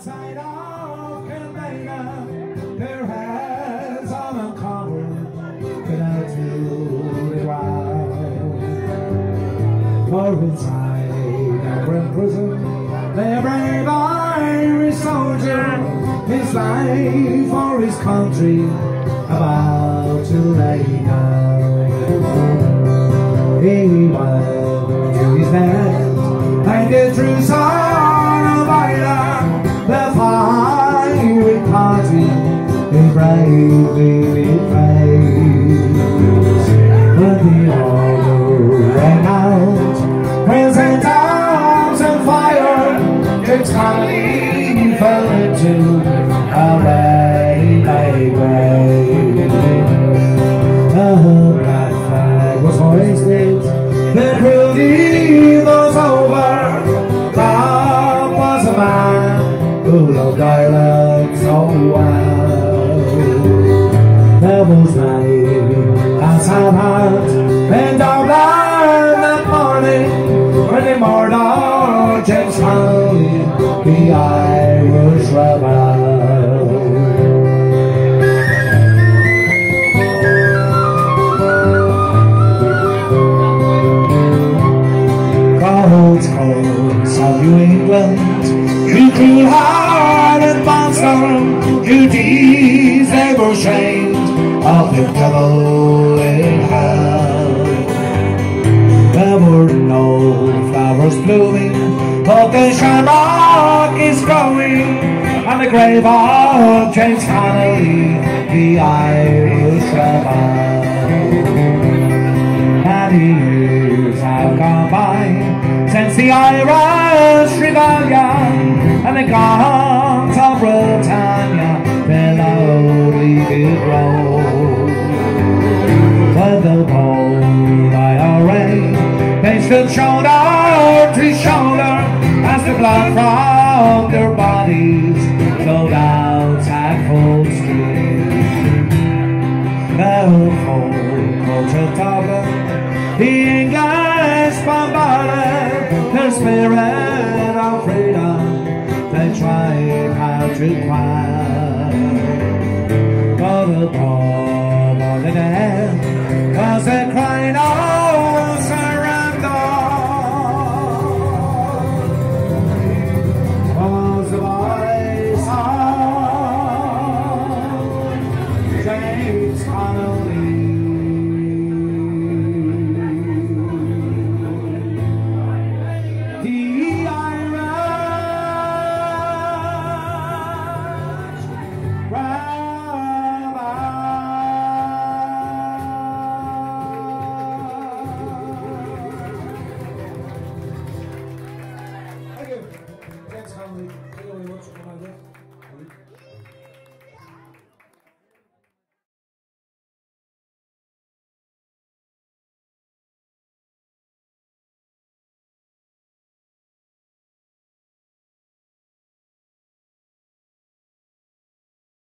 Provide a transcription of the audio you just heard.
outside of Kilmainham, their heads all uncovered, cannot do wild. For inside our prison, their brave Irish soldier, his life for his country, about to lay down. He went to his land, and the true son he bravely faced. But the order ran out. Arms and was as had heart in Dublin that morning when they murdered James Connolly, the Irish rebel. Cold, cold, of New England, you cool-hearted monster, you deeds they of the devil in hell. There were no flowers blooming, but the shamrock is growing on the grave of James Connolly, the Irish rebel. Many years have gone by since the Irish Rebellion and the guns stood shoulder to shoulder as the blood from their bodies flowed out at full stream. The whole culture Dublin, the English bombarded the spirit of freedom they tried hard to quiet. But the bomb on the was a crying out.